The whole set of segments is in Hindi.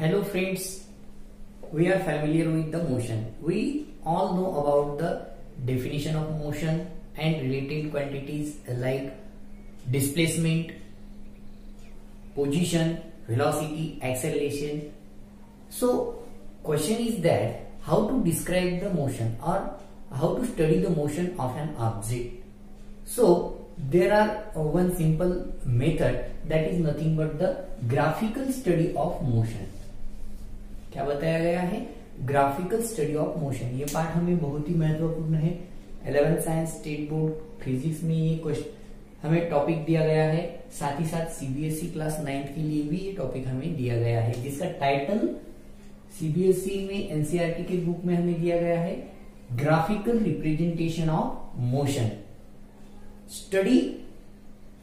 Hello friends, we are familiar with the motion. We all know about the definition of motion and related quantities like displacement, position, velocity, acceleration. So question is that how to describe the motion or how to study the motion of an object. So there are one simple method that is nothing but the graphical study of motion. क्या बताया गया है? ग्राफिकल स्टडी ऑफ़ मोशन ये पार्ट हमें बहुत ही महत्वपूर्ण है। Eleventh science state board physics में ये क्वेश्चन हमें टॉपिक दिया गया है। साथ ही साथ सीबीएसई क्लास नाइन्थ के लिए भी ये टॉपिक हमें दिया गया है, जिसका टाइटल सीबीएसई में एनसीआरटी के बुक में हमें दिया गया है। Graphical representation of motion study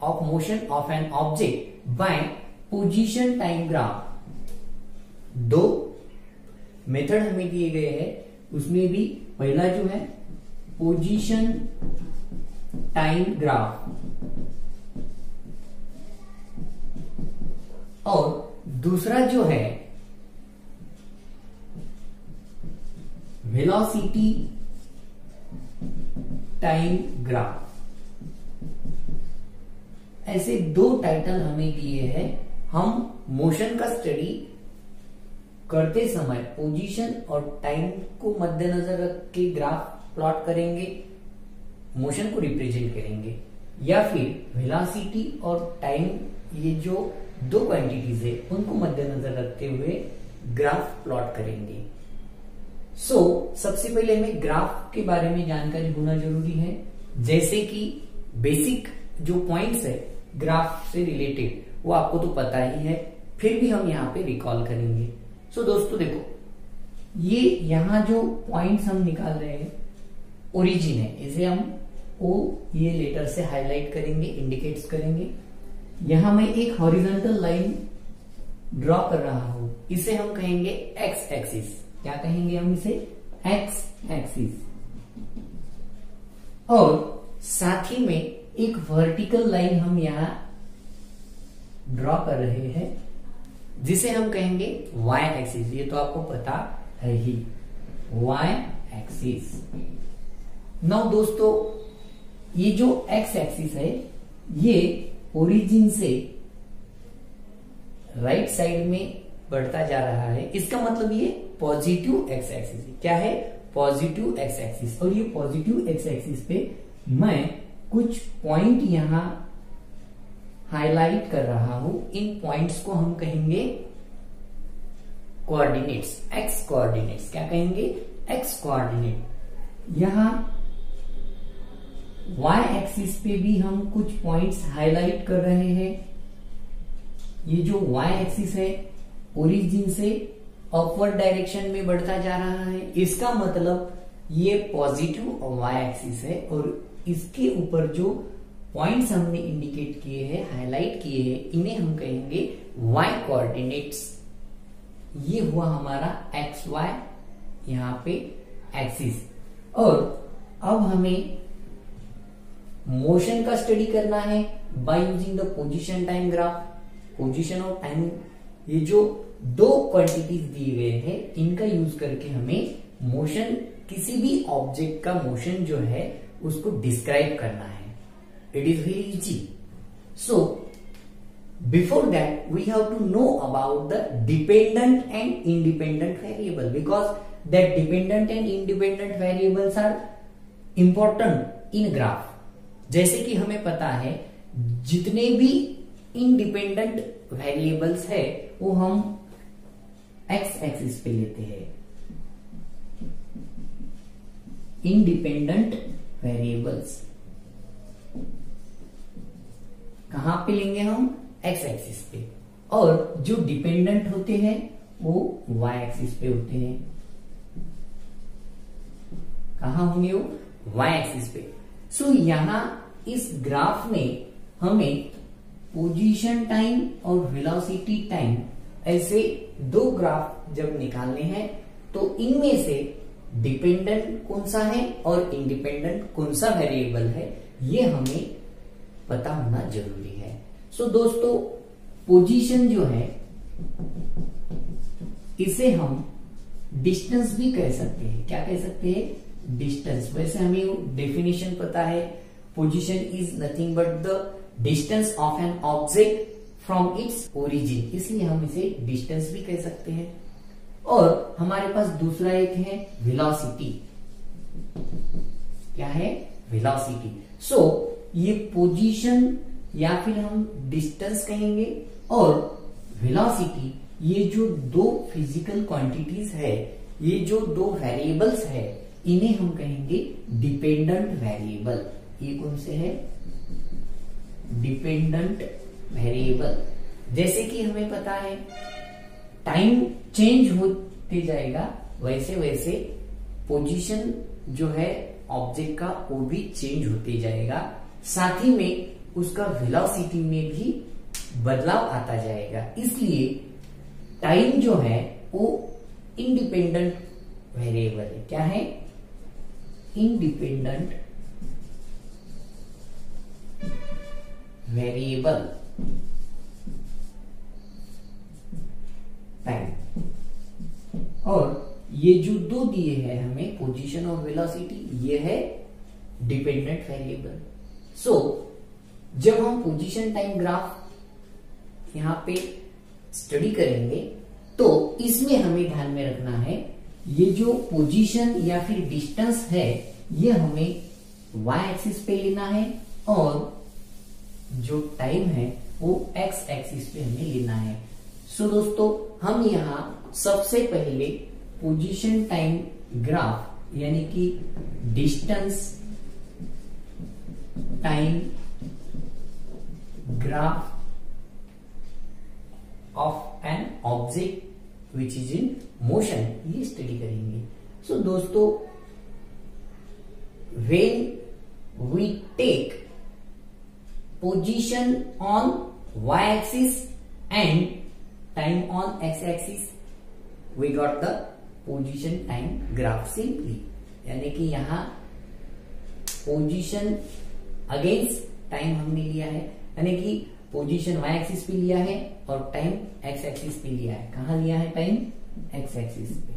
of motion of an object by position time graph दो मेथड हमें दिए गए हैं। उसमें भी पहला जो है पोजीशन टाइम ग्राफ और दूसरा जो है वेलोसिटी टाइम ग्राफ ऐसे दो टाइटल हमें दिए हैं। हम मोशन का स्टडी करते समय पोजीशन और टाइम को मद्देनजर रख के ग्राफ प्लॉट करेंगे मोशन को रिप्रेजेंट करेंगे या फिर वेलोसिटी और टाइम ये जो दो क्वांटिटीज है उनको मद्देनजर रखते हुए ग्राफ प्लॉट करेंगे। सो so, सबसे पहले हमें ग्राफ के बारे में जानकारी होना ज़रूरी है। जैसे कि बेसिक जो पॉइंट्स है ग्राफ से रिलेटेड वो आपको तो पता ही है फिर भी हम यहाँ पे रिकॉल करेंगे। सो दोस्तों देखो, ये यहाँ जो पॉइंट्स हम निकाल रहे हैं ओरिजिन है। इसे हम ओ ये लेटर से हाईलाइट करेंगे इंडिकेट्स करेंगे। यहाँ मैं एक हॉरिजॉन्टल लाइन ड्रॉ कर रहा हूँ। इसे हम कहेंगे एक्स एक्सिस क्या कहेंगे हम इसे? एक्स एक्सिस और साथ ही में एक वर्टिकल लाइन हम यहाँ ड्रॉ कर रहे हैं। जिसे हम कहेंगे y एक्सिस ये तो आपको पता है ही। y एक्सिस नौ दोस्तों, ये जो x एक्सिस है, ये ओरिजिन से राइट साइड में बढ़ता जा रहा है। इसका मतलब ये पॉजिटिव एक्स एक्सिस क्या है? पॉजिटिव एक्स एक्सिस और ये पॉजिटिव एक्स एक्सिस पे मैं कुछ पॉइंट यहाँ हाईलाइट कर रहा हूँ। इन पॉइंट्स को हम कहेंगे कोऑर्डिनेट्स एक्स कोऑर्डिनेट्स क्या कहेंगे? एक्स कोऑर्डिनेट यहाँ y एक्सिस पे भी हम कुछ पॉइंट्स हाईलाइट कर रहे हैं। ये जो y एक्सिस है ओरिजिन से अपवर्ड डायरेक्शन में बढ़ता जा रहा है। इसका मतलब ये पॉजिटिव y एक्सिस है और इसके ऊपर जो पॉइंट्स हमने इंडिकेट किए हैं हाईलाइट किए हैं, इन्हें हम कहेंगे y कोऑर्डिनेट्स ये हुआ हमारा एक्स वाई यहाँ पे एक्सिस और अब हमें मोशन का स्टडी करना है by using the position time graph position और टाइम ये जो दो क्वांटिटीज दिए गए हैं, इनका यूज़ करके हमें मोशन किसी भी ऑब्जेक्ट का मोशन जो है, उसको डिस्क्राइब करना है. It is very easy so before that we have to know about the dependent and independent variable because that dependent and independent variables are important in graph जैसे कि हमें पता है जितने भी इंडिपेंडेंट वेरिएबल्स है वो हम एक्स एक्सिस पे लेते हैं इंडिपेंडेंट वेरिएबल्स कहाँ पे लेंगे हम? एक्स एक्सिस पे। और जो डिपेंडेंट होते हैं वो वाई एक्सिस पे होते हैं। कहा होंगे वो? वाई एक्सिस पे। सो so, यहाँ इस ग्राफ में हमें पोजीशन टाइम और वेलोसिटी टाइम ऐसे दो ग्राफ जब निकालने हैं तो इनमें से डिपेंडेंट कौन सा है और इंडिपेंडेंट कौन सा वेरिएबल है? ये हमें पता होना ज़रूरी है। सो so, दोस्तों पोजीशन जो है इसे हम डिस्टेंस भी कह सकते हैं। क्या कह सकते हैं? डिस्टेंस वैसे हमें डेफिनेशन पता है। Position is nothing but the distance of an object from its origin इसलिए हम इसे डिस्टेंस भी कह सकते हैं। और हमारे पास दूसरा एक है वेलोसिटी क्या है? वेलोसिटी सो so, ये पोजीशन या फिर हम डिस्टेंस कहेंगे और वेलोसिटी ये जो दो फ़िज़िकल क्वांटिटीज है ये जो दो वेरिएबल्स है इन्हें हम कहेंगे डिपेंडेंट वेरिएबल ये कौन से है? डिपेंडेंट वेरिएबल जैसे कि हमें पता है टाइम चेंज होते जाएगा वैसे वैसे पोजीशन जो है ऑब्जेक्ट का वो भी चेंज होते जाएगा, साथ ही में उसका वेलोसिटी में भी बदलाव आता जाएगा। इसलिए टाइम जो है, वो इंडिपेंडेंट वेरिएबल है। क्या है? इंडिपेंडेंट वेरिएबल टाइम और ये जो दो दिए हैं हमें पोजीशन और वेलोसिटी ये है डिपेंडेंट वेरिएबल सो जब हम पोजीशन टाइम ग्राफ यहाँ पे स्टडी करेंगे तो इसमें हमें ध्यान में रखना है ये जो पोजीशन या फिर डिस्टेंस है ये हमें वाई एक्सिस पे लेना है और जो टाइम है वो एक्स एक्सिस पे हमें लेना है। सो so, दोस्तों हम यहाँ सबसे पहले पोजीशन टाइम ग्राफ यानी कि distance time graph of an object which is in motion ये स्टडी करेंगे। सो so, दोस्तों when we take position on y axis and time on x axis we got the position time graph simply यानी कि यहाँ पोजीशन अगेंस्ट टाइम हमने लिया है। यानी कि पोजीशन y एक्सिस पे लिया है और टाइम एक्स एक्सिस पे लिया है। कहा लिया है टाइम एक्स एक्सिस पे।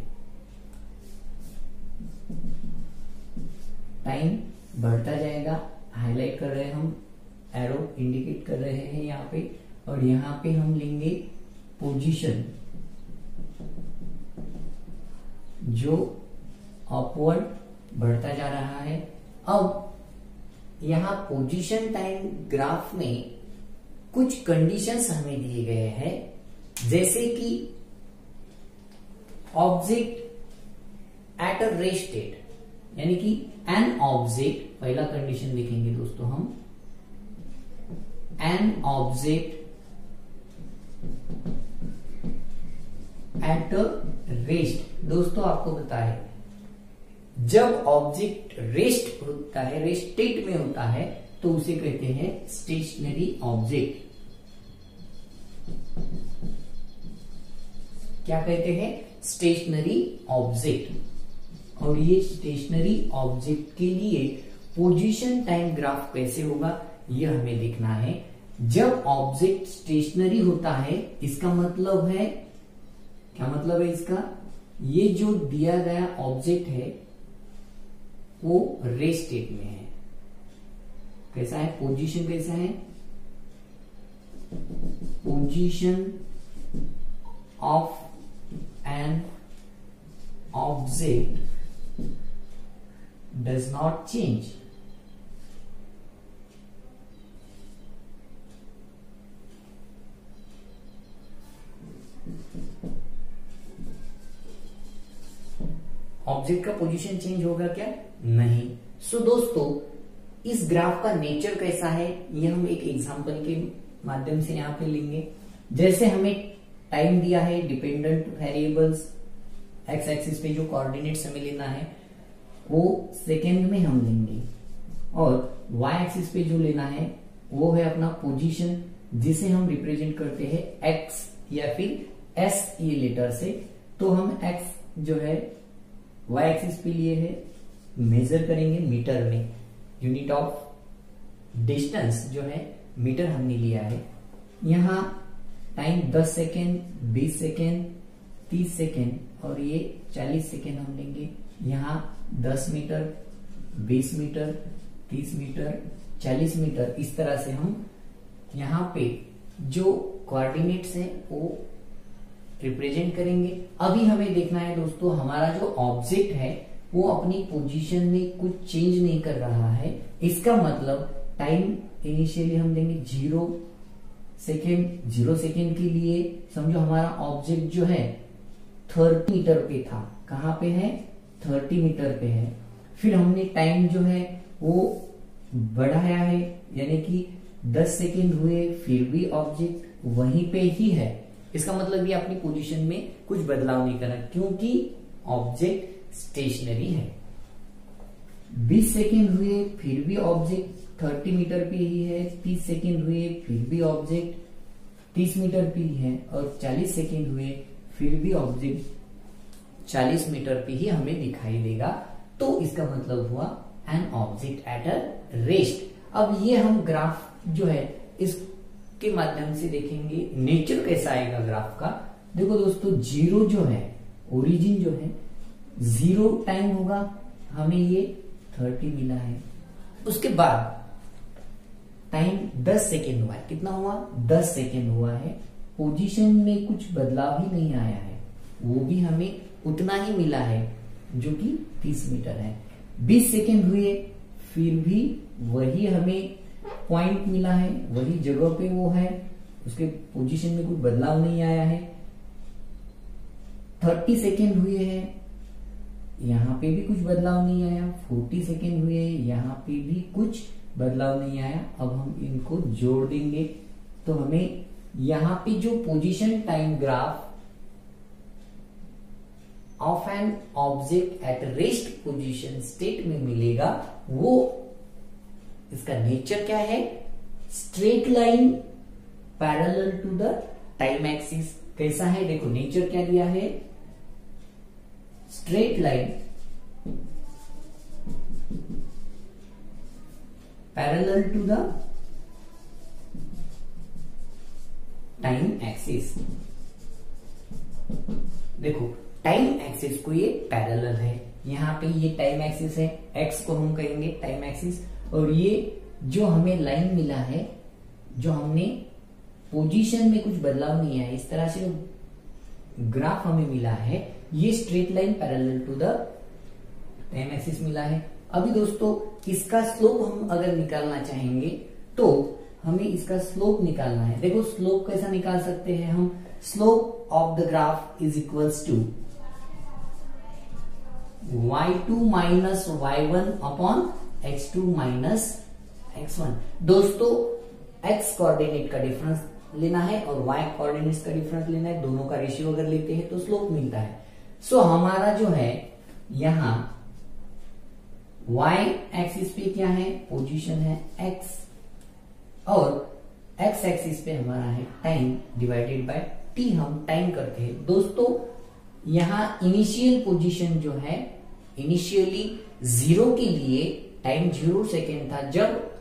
टाइम बढ़ता जाएगा हाईलाइट कर रहे हैं हम एरो इंडिकेट कर रहे हैं यहाँ पे। और यहाँ पे हम लेंगे पोजीशन जो अपवर्ड बढ़ता जा रहा है। अब यहाँ पोजीशन टाइम ग्राफ में कुछ कंडीशंस हमें दिए गए हैं। जैसे कि ऑब्जेक्ट एट अ रेस्टेड यानी कि एन ऑब्जेक्ट पहला कंडीशन लिखेंगे दोस्तों हम। एन ऑब्जेक्ट एट रेस्ट दोस्तों, आपको है जब ऑब्जेक्ट रेस्ट होता है रेस्टेड में होता है तो उसे कहते हैं स्टेशनरी ऑब्जेक्ट क्या कहते हैं? स्टेशनरी ऑब्जेक्ट और ये स्टेशनरी ऑब्जेक्ट के लिए पोजीशन टाइम ग्राफ कैसे होगा यह हमें देखना है। जब ऑब्जेक्ट स्टेशनरी होता है, इसका मतलब है क्या मतलब है इसका? ये जो दिया गया ऑब्जेक्ट है, वो रेस्ट स्टेट में है। कैसा है? पोजीशन कैसा है? Position of an object does not change object का पोजीशन चेंज होगा क्या? नहीं. सो so, दोस्तों इस ग्राफ का नेचर कैसा है? ये हम एक एग्जांपल के माध्यम से यहाँ पे लेंगे। जैसे हमें टाइम दिया है डिपेंडेंट वेरिएबल्स एक्स एक्सिस पे जो कोऑर्डिनेट्स हमें लेना है वो सेकेंड में हम लेंगे। और वाई एक्सिस पे जो लेना है वो है अपना पोजीशन जिसे हम रिप्रेजेंट करते हैं एक्स या फिर एस ये लेटर से। तो हम एक्स जो है वाई एक्सिस पे लिए है मेजर करेंगे मीटर में। यूनिट ऑफ़ डिस्टेंस जो है मीटर हमने लिया है। यहाँ टाइम 10 सेकेंड 20 सेकेंड 30 सेकेंड और ये 40 सेकेंड हम लेंगे। यहाँ 10 मीटर 20 मीटर 30 मीटर 40 मीटर इस तरह से हम यहाँ पे जो कोऑर्डिनेट्स हैं, वो रिप्रेजेंट करेंगे। अभी हमें देखना है दोस्तों, हमारा जो ऑब्जेक्ट है, वो अपनी पोजीशन में कुछ चेंज नहीं कर रहा है। इसका मतलब टाइम इनिशियली हम देंगे ज़ीरो सेकेंड ज़ीरो सेकेंड के लिए। समझो हमारा ऑब्जेक्ट जो है थर्टी मीटर पे था। कहाँ पे है? थर्टी मीटर पे है। फिर हमने टाइम जो है, वो बढ़ाया है। यानी कि दस सेकेंड हुए, फिर भी ऑब्जेक्ट वहीं पे ही है। इसका मतलब ये अपनी पोजीशन में कुछ बदलाव नहीं करना, क्योंकि ऑब्जेक्ट स्टेशनरी है। 20 सेकेंड हुए, फिर भी ऑब्जेक्ट 30 मीटर पे ही है 30 सेकेंड हुए, फिर भी ऑब्जेक्ट 30 मीटर पे ही है, और 40 सेकेंड हुए, फिर भी ऑब्जेक्ट 40 मीटर पे ही हमें दिखाई देगा। तो इसका मतलब हुआ an object at a rest अब ये हम ग्राफ जो है इसके माध्यम से देखेंगे। नेचर कैसा आएगा ग्राफ का? देखो दोस्तों, ज़ीरो जो है ओरिजिन जो है, ज़ीरो टाइम होगा। हमें ये थर्टी मिला है। उसके बाद टाइम 10 सेकेंड हुआ है। कितना हुआ? 10 सेकेंड हुआ है। पोजीशन में कुछ बदलाव ही नहीं आया है। वो भी हमें उतना ही मिला है, जो कि 30 मीटर है। 20 सेकेंड हुए, फिर भी वही हमें पॉइंट मिला है, वही जगह पे वो है, उसके पोजीशन में कोई बदलाव नहीं आया है। 30 सेकेंड हुए हैं, यहाँ पे भी कुछ बदलाव नहीं आया। 40 सेकेंड हुए यहाँ पे भी कुछ बदलाव नहीं आया। अब हम इनको जोड़ देंगे। तो हमें यहाँ पे जो position time graph of an object at rest position state में मिलेगा, वो इसका नेचर क्या है? Straight line parallel to the time axis कैसा है? देखो नेचर क्या दिया है? Straight line parallel to the time axis देखो टाइम एक्सिस को ये पैरेलल है। यहाँ पे ये टाइम एक्सिस है। एक्स को हम कहेंगे टाइम एक्सिस और ये जो हमें लाइन मिला है, जो हमने पोजीशन में कुछ बदलाव नहीं है इस तरह से जो ग्राफ हमें मिला है, ये straight line parallel to the time मिला है। अभी दोस्तों, इसका स्लोप हम अगर निकालना चाहेंगे तो हमें इसका स्लोप निकालना है। देखो स्लोप कैसा निकाल सकते हैं हम? Slope of the graph is equals to Y two minus Y one upon X two minus X one दोस्तों एक्स कोऑर्डिनेट का डिफरेंस लेना है और वाई कोऑर्डिनेट का डिफरेंस लेना है। दोनों का रेशियो अगर लेते हैं तो स्लोप मिलता है। सो so, हमारा जो है यहाँ y एक्सिस पे क्या है? पोजीशन है x और x एक्सिस पे हमारा है टाइम डिवाइडेड बाय t हम टाइम करते हैं। दोस्तों यहाँ इनिशियल पोजीशन जो है इनिशियली ज़ीरो के लिए टाइम ज़ीरो सेकेंड था, जब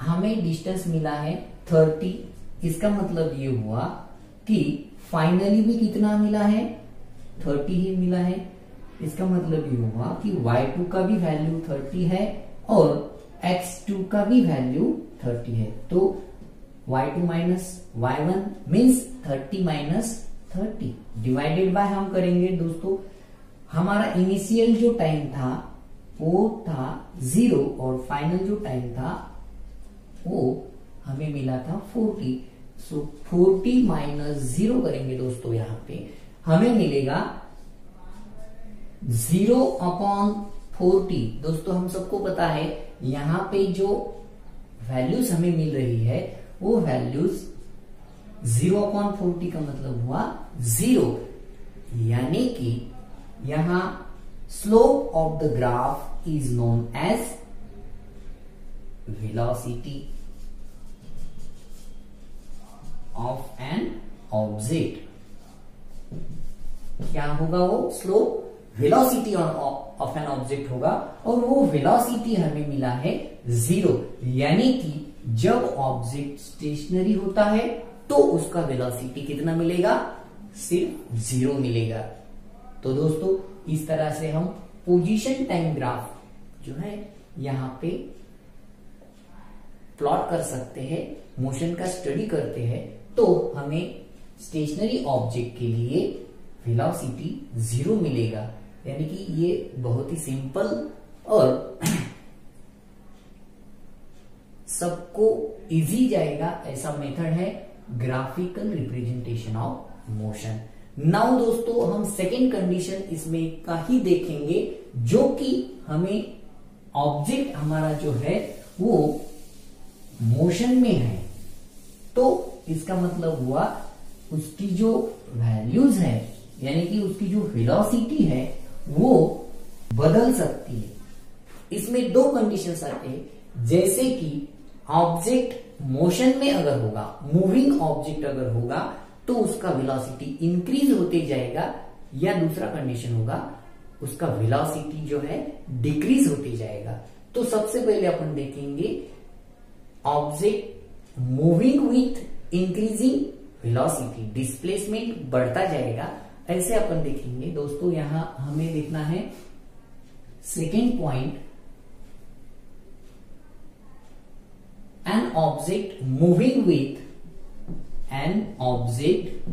हमें डिस्टेंस मिला है थर्टी इसका मतलब ये हुआ कि फाइनली भी कितना मिला है? थर्टी ही मिला है। इसका मतलब ये हुआ कि y2 का भी वैल्यू 30 है और x2 का भी वैल्यू 30 है। तो y2 two minus Y one means thirty minus thirty divided by हम करेंगे दोस्तों। हमारा इनिशियल जो टाइम था वो था ज़ीरो और फाइनल जो टाइम था वो हमें मिला था 40 सो फोर्टी माइनस ज़ीरो करेंगे दोस्तों यहाँ पे। हमें मिलेगा ज़ीरो अपॉन फोर्टी दोस्तों, हम सबको पता है, यहाँ पे जो वैल्यूज़ हमें मिल रही है, वो वैल्यूज़ ज़ीरो अपॉन फोर्टी का मतलब हुआ ज़ीरो यानी कि यहाँ slope of the graph is known as velocity of an object क्या होगा वो? Slope velocity of an object होगा और वो वेलोसिटी हमें मिला है ज़ीरो यानी कि जब ऑब्जेक्ट स्टेशनरी होता है तो उसका वेलोसिटी कितना मिलेगा? सिर्फ़ ज़ीरो मिलेगा। तो दोस्तों इस तरह से हम पोजीशन टाइम ग्राफ जो है यहाँ पे प्लॉट कर सकते हैं मोशन का स्टडी करते हैं तो हमें स्टेशनरी ऑब्जेक्ट के लिए वेलोसिटी ज़ीरो मिलेगा। यानी कि ये बहुत ही सिंपल और सबको इजी जाएगा। ऐसा मेथड है graphical representation of motion now दोस्तों, हम सेकेंड कंडीशन इसमें का ही देखेंगे, जो कि हमें ऑब्जेक्ट हमारा जो है, वो मोशन में है। तो इसका मतलब हुआ, उसकी जो वैल्यूज़ है, यानी कि उसकी जो वेलोसिटी है, वो बदल सकती है। इसमें दो कंडीशंस आते हैं। जैसे कि ऑब्जेक्ट मोशन में अगर होगा मूविंग ऑब्जेक्ट अगर होगा तो उसका वेलोसिटी इंक्रीज होते जाएगा या दूसरा कंडीशन होगा, उसका वेलोसिटी जो है डिक्रीज होते जाएगा। तो सबसे पहले अपन देखेंगे object moving with increasing velocity displacement बढ़ता जाएगा। ऐसे अपन देखेंगे, दोस्तों, यहाँ हमें देखना है second point an object moving with an object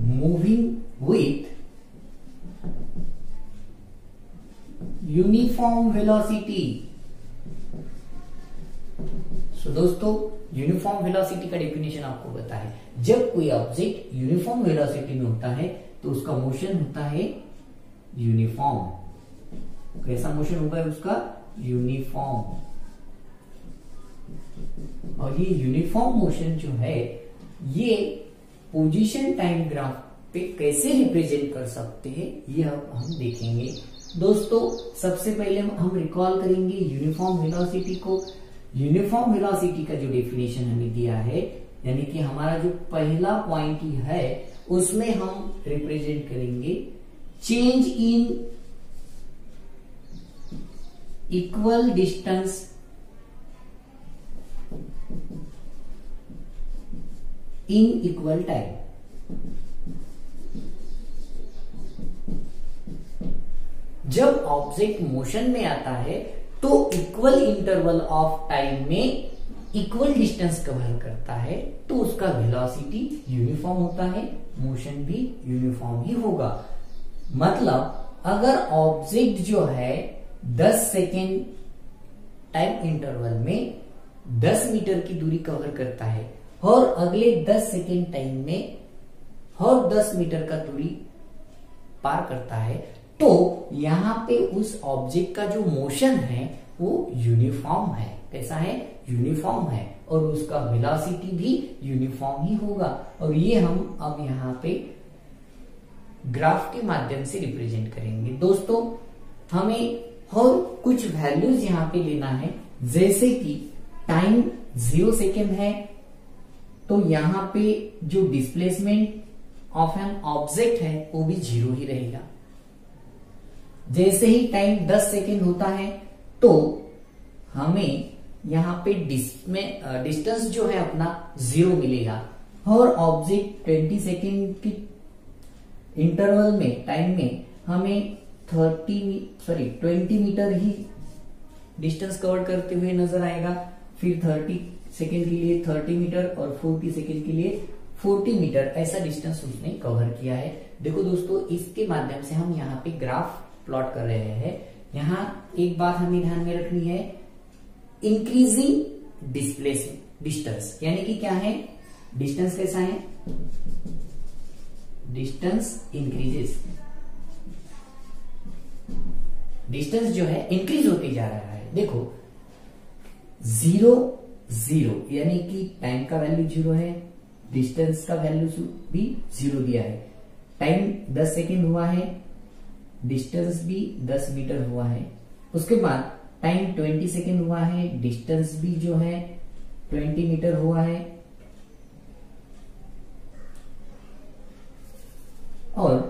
moving with uniform velocity so दोस्तों यूनिफॉर्म वेलोसिटी का डेफिनेशन आपको पता है जब कोई ऑब्जेक्ट यूनिफॉर्म वेलोसिटी में होता है तो उसका मोशन होता है यूनिफॉर्म कैसा मोशन होगा उसका? यूनिफॉर्म और ये यूनिफॉर्म मोशन जो है, ये पोजीशन टाइम ग्राफ पे कैसे रिप्रेजेंट कर सकते हैं, ये अब हम देखेंगे। दोस्तों, सबसे पहले हम रिकॉल करेंगे यूनिफॉर्म वेलोसिटी को। यूनिफॉर्म वेलोसिटी का जो डेफिनेशन हमें दिया है, यानी कि हमारा जो पहला पॉइंट है उसमें हम रिप्रेजेंट करेंगे change in equal distance in equal time जब ऑब्जेक्ट मोशन में आता है तो इक्वल इंटरवल ऑफ़ टाइम में इक्वल डिस्टेंस कवर करता है तो उसका वेलोसिटी यूनिफॉर्म होता है मोशन भी यूनिफॉर्म ही होगा। मतलब अगर ऑब्जेक्ट जो है 10 सेकेंड टाइम इंटरवल में 10 मीटर की दूरी कवर करता है और अगले 10 सेकेंड टाइम में और 10 मीटर का दूरी पार करता है तो यहाँ पे उस ऑब्जेक्ट का जो मोशन है, वो यूनिफॉर्म है। कैसा है? यूनिफॉर्म है। और उसका वेलोसिटी भी यूनिफॉर्म ही होगा। और ये हम अब यहाँ पे ग्राफ के माध्यम से रिप्रेजेंट करेंगे। दोस्तों, हमें और कुछ वैल्यूज़ यहाँ पे लेना है। जैसे कि टाइम ज़ीरो सेकेंड है तो यहाँ पे जो डिस्प्लेसमेंट ऑफ़ एन ऑब्जेक्ट है, वो भी ज़ीरो ही रहेगा। जैसे ही टाइम 10 सेकेंड होता है तो हमें यहाँ पे डिस्टेंस जो है अपना ज़ीरो मिलेगा। और ऑब्जेक्ट 20 सेकेंड की इंटरवल में, टाइम में हमें 30 सॉरी 20 मीटर ही डिस्टेंस कवर करते हुए नज़र आएगा। फिर 30 सेकेंड के लिए 30 मीटर और 40 सेकेंड के लिए 40 मीटर, ऐसा डिस्टेंस उसने कवर किया है। देखो दोस्तों, इसके माध्यम से हम यहाँ पे ग्राफ प्लॉट कर रहे हैं। यहाँ एक बात हमें ध्यान में रखनी है इंक्रीजिंग डिस्प्लेस डिस्टेंस यानी कि क्या है? डिस्टेंस कैसा है? डिस्टेंस इंक्रीजेस डिस्टेंस जो है इंक्रीज होते जा रहा है। देखो ज़ीरो ज़ीरो, यानी कि टाइम का वैल्यू ज़ीरो है डिस्टेंस का वैल्यू भी ज़ीरो दिया है। टाइम दस सेकेंड हुआ है डिस्टेंस भी दस मीटर हुआ है। उसके बाद टाइम ट्वेंटी सेकेंड हुआ है डिस्टेंस भी जो है ट्वेंटी मीटर हुआ है। और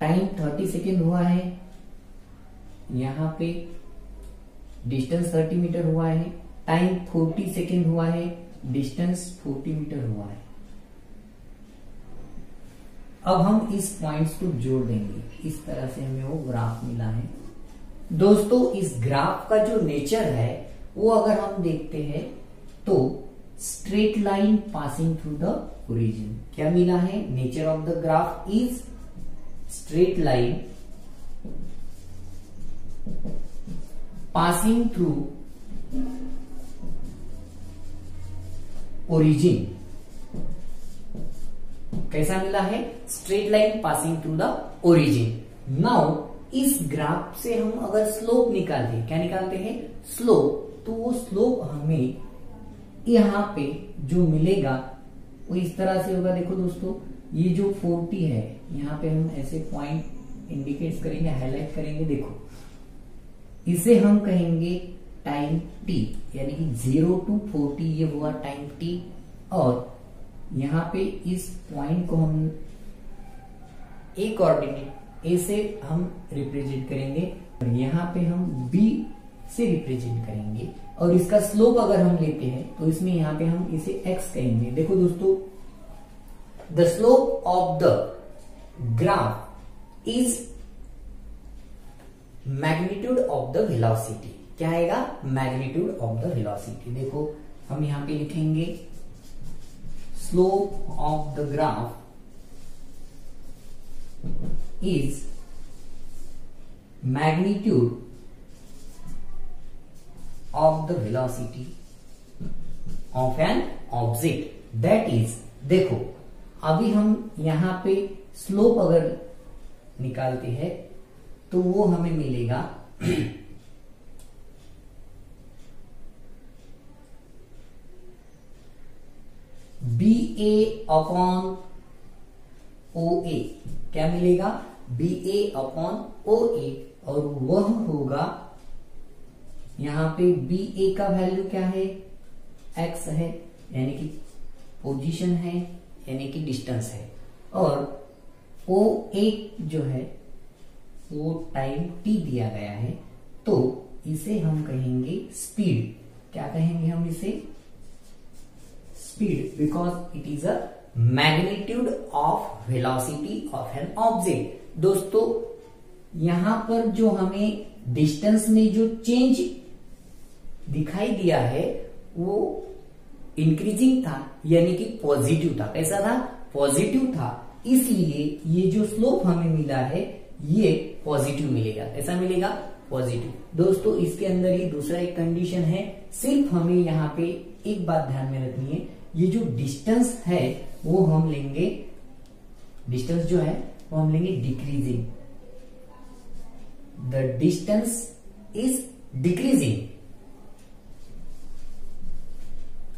टाइम थर्टी सेकेंड हुआ है, यहाँ पे डिस्टेंस थर्टी मीटर हुआ है, टाइम फोर्टी सेकेंड हुआ है, डिस्टेंस 40 मीटर हुआ है। अब हम इस पॉइंट्स को जोड़ देंगे। इस तरह से हमें वो ग्राफ मिला है। दोस्तों, इस ग्राफ का जो नेचर है, वो अगर हम देखते हैं तो straight line passing through the origin क्या मिला है? Nature of the graph is straight line passing through origin कैसा मिला है? Straight line passing through the origin now इस ग्राफ से हम अगर स्लोप निकालते हैं, क्या निकालते हैं? स्लोप तो वो स्लोप हमें यहाँ पे जो मिलेगा, वो इस तरह से होगा। देखो दोस्तों, ये जो 40 है, यहाँ पे हम ऐसे पॉइंट इंडिकेट करेंगे हाईलाइट करेंगे। देखो इसे हम कहेंगे टाइम टी यानी कि ज़ीरो टू फोर्टी ये हुआ टाइम टी और यहाँ पे इस पॉइंट को हम ए कोऑर्डिनेट ए से हम रिप्रेजेंट करेंगे, और यहाँ पे हम बी से रिप्रेजेंट करेंगे, और इसका स्लोप अगर हम लेते हैं तो इसमें यहाँ पे हम इसे एक्स कहेंगे। देखो दोस्तों the slope of the graph is magnitude of the velocity. क्या आएगा? Magnitude of the velocity. देखो, हम यहाँ पे लिखेंगे slope of the graph is magnitude of the velocity of an object that is देखो, अभी हम यहाँ पे स्लोप अगर निकालते हैं तो वो हमें मिलेगा। बी ए अपॉन ओ ए क्या मिलेगा? बी ए अपॉन ओ ए और वह होगा, यहाँ पे बी ए का वैल्यू क्या है? एक्स है, यानी कि पोजीशन है, यानी कि डिस्टेंस है। और ओ ए जो है वो टाइम टी दिया गया है तो इसे हम कहेंगे स्पीड क्या कहेंगे हम इसे? Speed because it is a magnitude of velocity of an object दोस्तों, यहाँ पर जो हमें डिस्टेंस में जो चेंज दिखाई दिया है, वो इंक्रीजिंग था, यानी कि पॉजिटिव था. कैसा था? पॉजिटिव था. इसलिए ये जो स्लोप हमें मिला है, ये पॉजिटिव मिलेगा। कैसा मिलेगा पॉजिटिव। दोस्तों, इसके अंदर ही दूसरा एक कंडीशन है, सिर्फ़ हमें यहाँ पे एक बात ध्यान में रखनी है, ये जो डिस्टेंस है, वो हम लेंगे डिस्टेंस जो है, वो हम लेंगे decreasing the distance is decreasing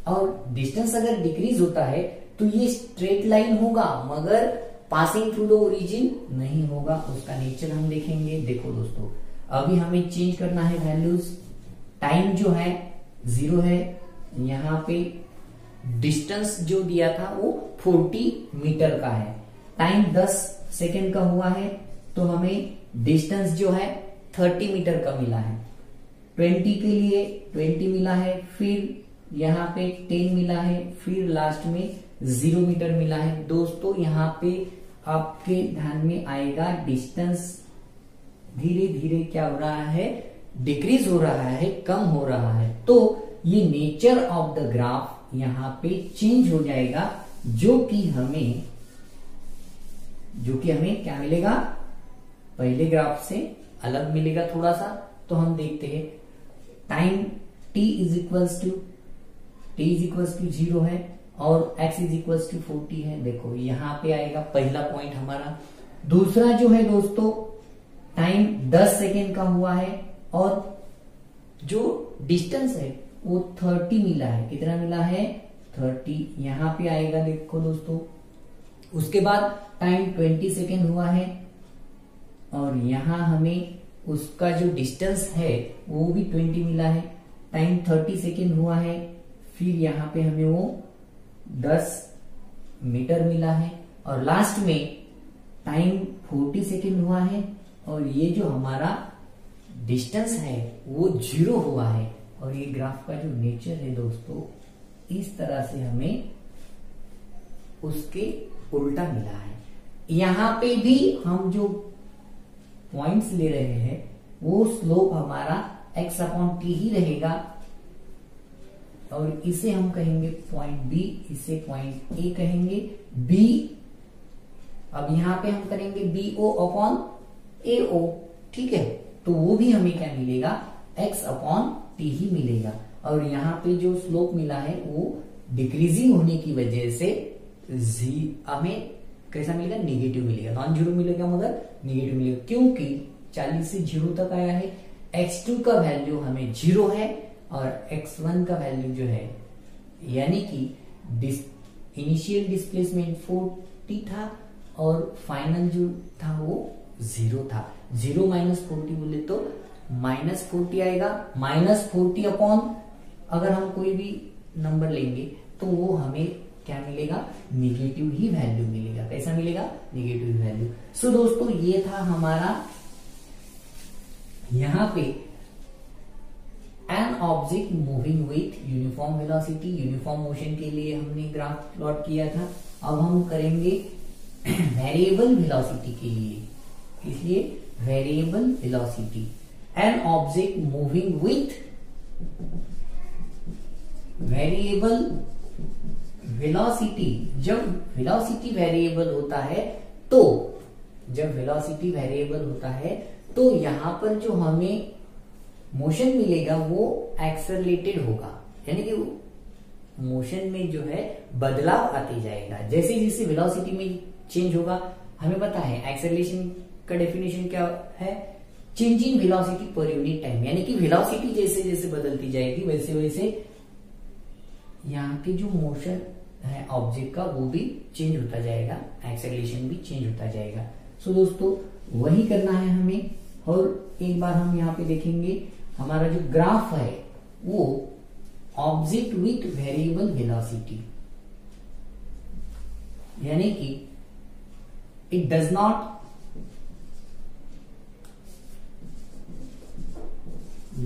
और डिस्टेंस अगर डिक्रीज होता है तो ये स्ट्रेट लाइन होगा, मगर पासिंग थ्रू द ओरिजिन नहीं होगा, उसका नेचर हम देखेंगे। देखो दोस्तों, अभी हमें चेंज करना है वैल्यूज़। टाइम जो है, ज़ीरो है। यहाँ पे डिस्टेंस जो दिया था, वो 40 मीटर का है। टाइम 10 सेकेंड का हुआ है तो हमें डिस्टेंस जो है 30 मीटर का मिला है। 20 के लिए 20 मिला है, फिर यहाँ पे टेन मिला है, फिर लास्ट में ज़ीरो मीटर मिला है। दोस्तों, यहाँ पे आपके ध्यान में आएगा डिस्टेंस धीरे धीरे क्या हो रहा है? डिक्रीज हो रहा है, कम हो रहा है। तो ये नेचर ऑफ़ द ग्राफ यहाँ पे चेंज हो जाएगा, जो कि हमें, जो कि हमें क्या मिलेगा? पहले ग्राफ से अलग मिलेगा थोड़ा सा तो हम देखते हैं। Time t is equals to T is equals to zero है। और X is equals to forty है। देखो, यहाँ पे आएगा पहला पॉइंट हमारा। दूसरा जो है दोस्तों टाइम 10 सेकेंड का हुआ है और जो डिस्टेंस है, वो 30 मिला है। कितना मिला है? 30 यहाँ पे आएगा देखो दोस्तों। उसके बाद टाइम 20 सेकेंड हुआ है और यहाँ हमें उसका जो डिस्टेंस है, वो भी 20 मिला है। टाइम 30 सेकेंड हुआ है, फिर यहाँ पे हमें वो 10 मीटर मिला है और लास्ट में टाइम 40 सेकेंड हुआ है और ये जो हमारा डिस्टेंस है, वो ज़ीरो हुआ है। और ये ग्राफ का जो नेचर है दोस्तों, इस तरह से हमें उसके उल्टा मिला है। यहाँ पे भी हम जो पॉइंट्स ले रहे हैं, वो स्लोप हमारा एक्स अपॉन टी ही रहेगा। और इसे हम कहेंगे पॉइंट बी इसे पॉइंट ए कहेंगे. बी अब यहाँ पे हम करेंगे बी ओ अपॉन ए ओ ठीक है? तो वो भी हमें क्या मिलेगा? एक्स अपॉन टी ही मिलेगा. और यहाँ पे जो स्लोप मिला है, वो डिक्रीजिंग होने की वजह से जी हमें कैसा मिलेगा? निगेटिव मिलेगा. नॉन ज़ीरो मिलेगा मगर निगेटिव मिलेगा. क्योंकि 40 से ज़ीरो तक आया है. X2 का वैल्यू हमें ज़ीरो है. और x1 का वैल्यू जो है, यानी कि इनिशियल डिस्प्लेसमेंट 40 था और फाइनल जो था वो ज़ीरो था। ज़ीरो माइनस फोर्टी बोले तो माइनस फोर्टी आएगा। माइनस फोर्टी अपॉन अगर हम कोई भी नंबर लेंगे तो वो हमें क्या मिलेगा? निगेटिव ही वैल्यू मिलेगा। कैसा मिलेगा? निगेटिव वैल्यू सो दोस्तों, ये था हमारा यहाँ पे an object moving with uniform velocity uniform motion के लिए हमने ग्राफ प्लॉट किया था। अब हम करेंगे वेरिएबल वेलोसिटी के लिए। इसलिए variable velocity an object moving with variable velocity जब वेलोसिटी वेरिएबल होता है तो जब वेलोसिटी वेरिएबल होता है तो यहाँ पर जो हमें मोशन मिलेगा, वो एक्सरलेटेड होगा। यानी कि मोशन में जो है बदलाव आते जाएगा। जैसे जैसे वेलोसिटी में चेंज होगा, हमें पता है एक्सेलेशन का डेफिनेशन क्या है? Change in velocity per unit time यानी कि वेलोसिटी जैसे जैसे बदलती जाएगी, वैसे वैसे यहाँ की जो मोशन है ऑब्जेक्ट का, वो भी चेंज होता जाएगा। एक्सेलेशन भी चेंज होता जाएगा। सो दोस्तों, वही करना है हमें। और एक बार हम यहाँ पे देखेंगे हमारा जो ग्राफ है, वो ऑब्जेक्ट विथ वेरिएबल वेलोसिटी यानी कि it does not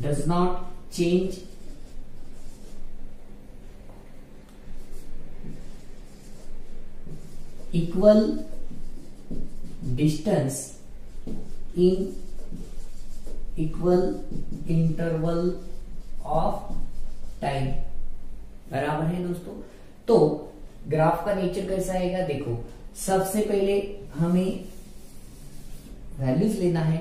does not change equal distance in equal interval of time. बराबर है दोस्तों? तो ग्राफ का नेचर कैसा आएगा? देखो, सबसे पहले हमें वैल्यूज़ लेना है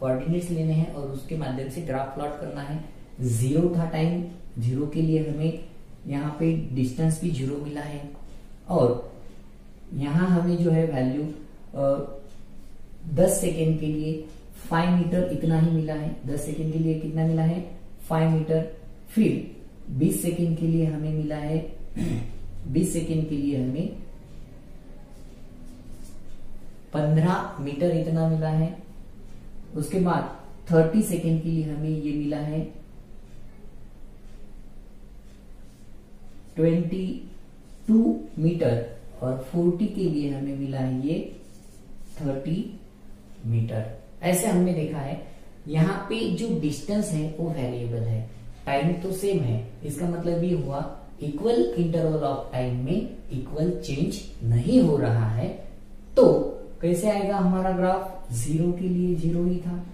कोऑर्डिनेट्स लेने हैं और उसके माध्यम से ग्राफ प्लॉट करना है। ज़ीरो था टाइम ज़ीरो के लिए हमें यहाँ पे डिस्टेंस भी ज़ीरो मिला है। और यहाँ हमें जो है वैल्यू दस सेकेंड के लिए फाइव मीटर इतना ही मिला है, दस सेकेंड के लिए कितना मिला है? फाइव मीटर फिर बीस सेकेंड के लिए हमें मिला है, बीस सेकेंड के लिए हमें पंद्रह मीटर इतना मिला है। उसके बाद थर्टी सेकेंड के लिए हमें ये मिला है ट्वेंटी टू मीटर और फोर्टी के लिए हमें मिला है ये थर्टी मीटर ऐसे हमने देखा है, यहाँ पे जो डिस्टेंस है, वो वेरिएबल है। टाइम तो सेम है, इसका मतलब ये हुआ इक्वल इंटरवल ऑफ़ टाइम में इक्वल चेंज नहीं हो रहा है। तो कैसे आएगा हमारा ग्राफ ज़ीरो के लिए ज़ीरो ही था।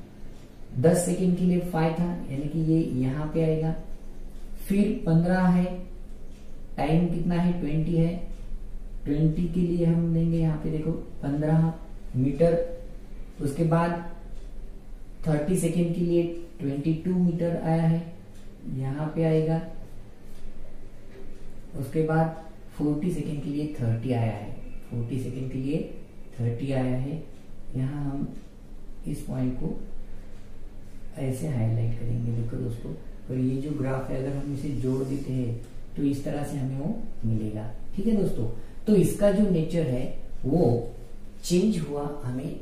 दस सेकेंड के लिए फाइव था, यानी कि ये यहाँ पे आएगा। फिर पंद्रह है टाइम कितना है? ट्वेंटी है। ट्वेंटी के लिए हम लेंगे यहाँ पे देखो, पंद्रह मीटर। उसके बाद थर्टी सेकेंड के लिए ट्वेंटी टू मीटर आया है, यहाँ पे आएगा। उसके बाद फोर्टी सेकेंड के लिए थर्टी आया है, फोर्टी सेकेंड के लिए थर्टी आया है। यहाँ हम इस पॉइंट को ऐसे हाईलाइट करेंगे, देखो दोस्तों। और ये जो ग्राफ है, अगर हम इसे जोड़ देते हैं तो इस तरह से हमें वो मिलेगा। ठीक है दोस्तों? तो इसका जो नेचर है, वो चेंज हुआ हमें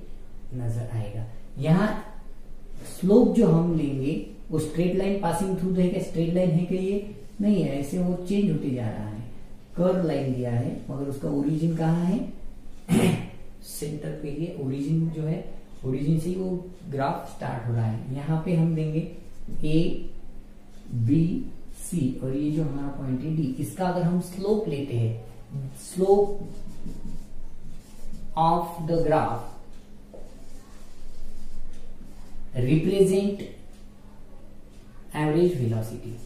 नज़र आएगा। यहाँ स्लोप जो हम लेंगे, वो स्ट्रेट लाइन पासिंग थ्रू रहेगा स्ट्रेट लाइन है क्या ये? नहीं है, ऐसे वो चेंज होते जा रहा है। कर लाइन दिया है, मगर उसका ओरिजिन कहाँ है? सेंटर पे ये ओरिजिन जो है ओरिजिन से ही वो ग्राफ स्टार्ट हो रहा है। यहाँ पे हम देंगे ए बी सी और ये जो हमारा पॉइंट है डी इसका अगर हम स्लोप लेते हैं slope of the graph represent average velocity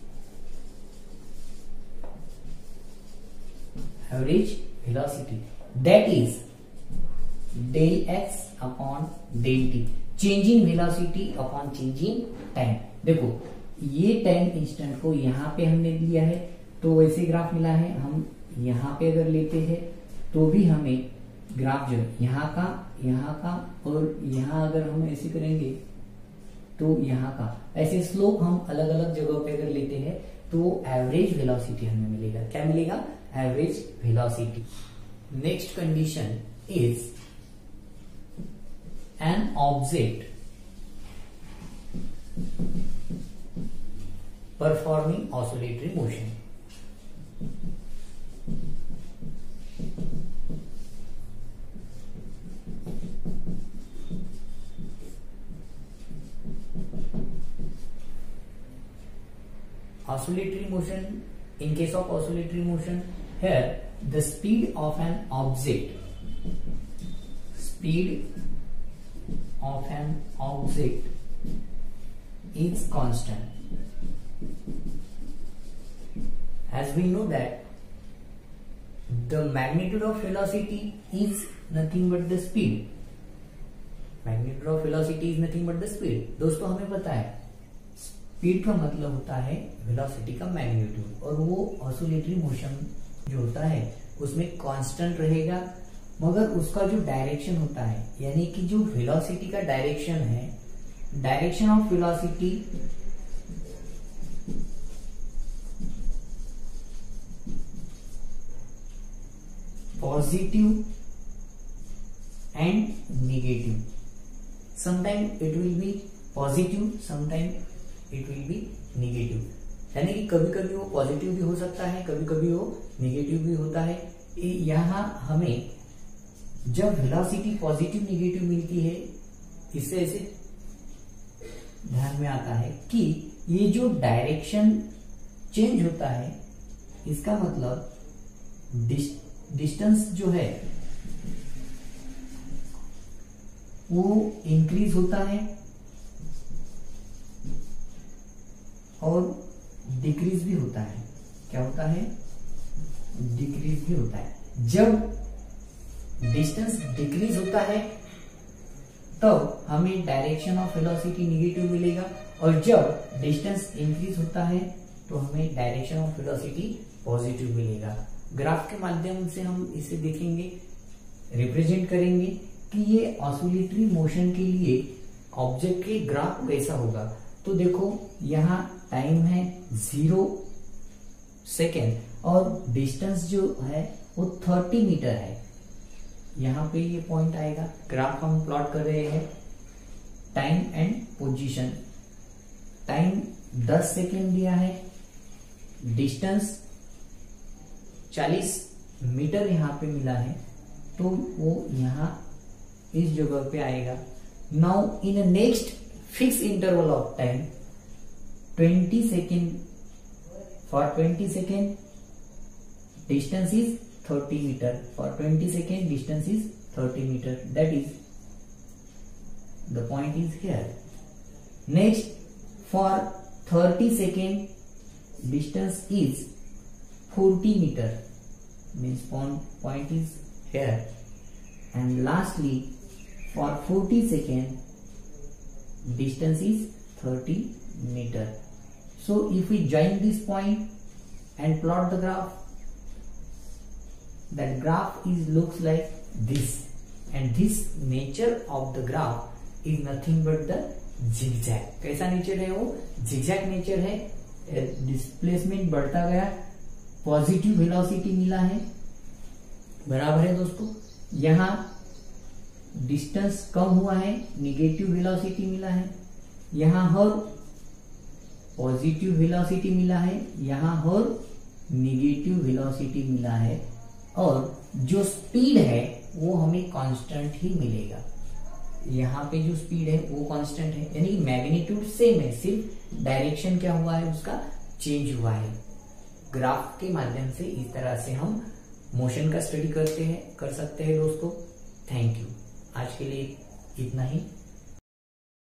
average velocity that is del x upon del t changing velocity upon changing time देखो, ये टाइम इंस्टेंट को यहाँ पे हमने लिया है तो वैसे ग्राफ मिला है, हम यहाँ पे अगर लेते हैं तो भी हमें ग्राफ जो यहाँ का यहाँ का, और यहाँ अगर हम ऐसे करेंगे तो यहाँ का। ऐसे स्लोप हम अलग अलग जगह पे अगर लेते हैं तो एवरेज वेलोसिटी हमें मिलेगा। क्या मिलेगा? Average velocity next condition is an object performing oscillatory motion. Oscillatory motion, in case of oscillatory motion, here the speed of an object, speed of an object is constant as we know that the magnitude of velocity is nothing but the speed magnitude of velocity is nothing but the speed दोस्तों हमें पता है स्पीड का मतलब होता है वेलोसिटी का मैग्नीट्यूड और वो ऑसोलेटरी मोशन जो होता है, उसमें कांस्टेंट रहेगा, मगर उसका जो डायरेक्शन होता है, यानी कि जो वेलोसिटी का डायरेक्शन है direction of velocity positive and negative. Sometime it will be positive sometime it will be negative यानी कि कभी कभी वो पॉजिटिव भी हो सकता है कभी कभी वो निगेटिव भी होता है। यहाँ हमें जब वेलोसिटी पॉजिटिव निगेटिव मिलती है, इससे ऐसे ध्यान में आता है कि ये जो डायरेक्शन चेंज होता है, इसका मतलब डिस्टेंस जो है, वो इंक्रीज होता है। और डिक्रीज भी होता है। क्या होता है? डिक्रीज भी होता है। जब डिस्टेंस डिक्रीज होता है तो हमें डायरेक्शन ऑफ़ वेलोसिटी निगेटिव मिलेगा। और जब डिस्टेंस इंक्रीज होता है तो हमें डायरेक्शन ऑफ़ वेलोसिटी पॉजिटिव मिलेगा। ग्राफ के माध्यम से हम इसे देखेंगे रिप्रेजेंट करेंगे कि ये ऑसोलेटरी मोशन के लिए ऑब्जेक्ट के ग्राफ कैसा होगा। तो देखो, यहाँ टाइम है ज़ीरो सेकेंड और डिस्टेंस जो है वो थर्टी मीटर है। यहाँ पे ये पॉइंट आएगा। ग्राफ हम प्लॉट कर रहे हैं। Time and position. Time 10 second दिया है। डिस्टेंस 40 मीटर यहाँ पे मिला है। तो वो यहाँ इस जगह पे आएगा। Now in next fix interval of time 20 second for 20 second distance is 30 meter. For 20 second distance is 30 meter. That is the point is here. Next for 30 second distance is 40 meter. Means point, point is here. And lastly for 40 second distance is 30 meter. So if we join this point and plot the graph that graph is looks like this and this nature of the graph is nothing but the zigzag कैसा नेचर है वो zigzag नेचर है डिस्प्लेसमेंट बढ़ता गया पॉजिटिव वेलोसिटी मिला है बराबर है दोस्तों यहाँ डिस्टेंस कम हुआ है निगेटिव वेलोसिटी मिला है यहाँ हर पॉजिटिव वेलोसिटी मिला है, यहाँ हर निगेटिव वेलोसिटी मिला है, और जो स्पीड है, वो हमें कांस्टेंट ही मिलेगा। यहाँ पे जो स्पीड है, वो कांस्टेंट है, यानी मैग्नीट्यूड सेम है, सिर्फ़ डायरेक्शन क्या हुआ है, उसका चेंज हुआ है। ग्राफ के माध्यम से इस तरह से हम मोशन का स्टडी करते हैं, कर सकते हैं दोस्तों। थैंक यू आज के लिए इतना ही।